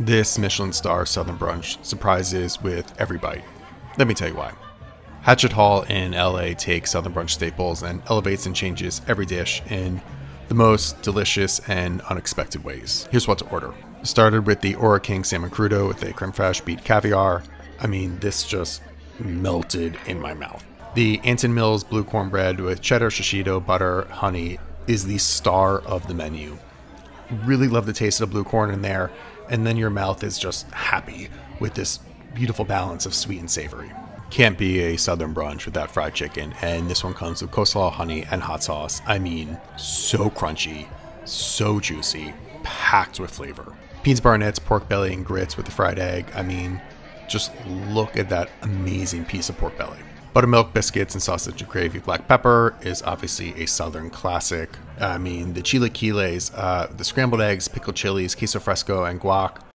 This Michelin star Southern brunch surprises with every bite. Let me tell you why. Hatchet Hall in LA takes Southern brunch staples and elevates and changes every dish in the most delicious and unexpected ways. Here's what to order. Started with the Ora King salmon crudo with a creme fraiche beet caviar. I mean, this just melted in my mouth. The Anson Mills blue cornbread with cheddar, shishito, butter, honey is the star of the menu. Really love the taste of the blue corn in there and then your mouth is just happy with this beautiful balance of sweet and savory. Can't be a southern brunch without fried chicken, and this one comes with coleslaw, honey, and hot sauce. I mean, so crunchy, so juicy, packed with flavor. Beans barnett's pork belly and grits with the fried egg. I mean, just look at that amazing piece of pork belly. Buttermilk biscuits and sausage and gravy black pepper is obviously a southern classic. I mean, the chilaquiles, uh, the scrambled eggs, pickled chilies, queso fresco, and guac